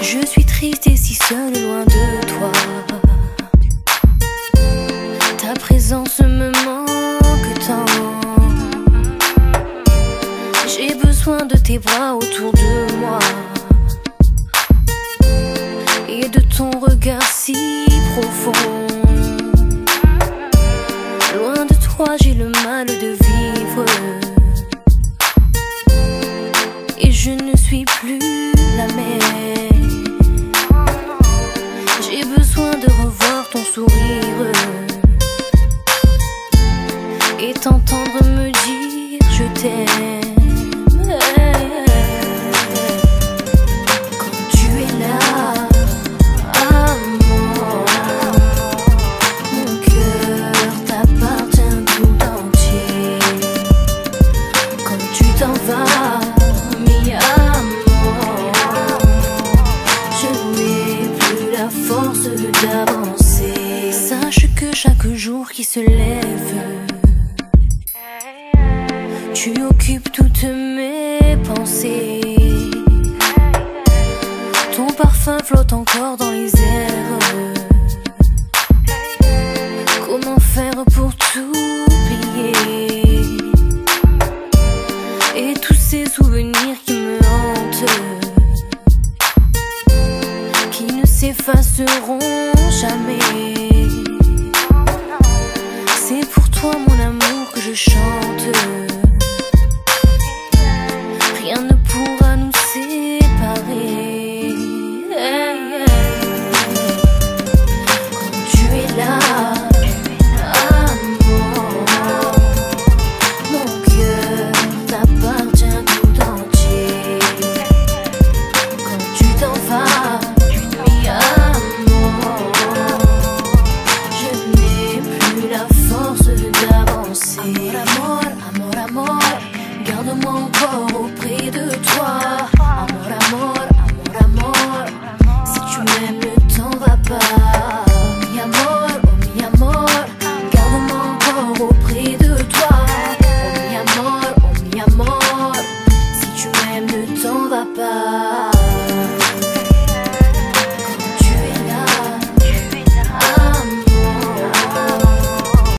Je suis triste et si seule loin de toi. Ta présence me manque tant. J'ai besoin de tes bras autour de moi. Et de ton regard si profond. Loin de toi, j'ai le mal de vivre. Et je ne suis plus. Et t'entendre me dire je t'aime. Chaque jour qui se lève, tu occupes toutes mes pensées. Ton parfum flotte encore dans les airs. Comment faire pour t'oublier Et tous ces souvenirs qui me hantent, qui ne s'effaceront jamais. Encore auprès de toi. Amor, amor, amor, amor, si tu m'aimes, ne t'en vas pas. Mi amor, oh mi amor, garde-moi encore auprès de toi. Oh mi amor, oh mi amor, si tu m'aimes, ne t'en vas pas.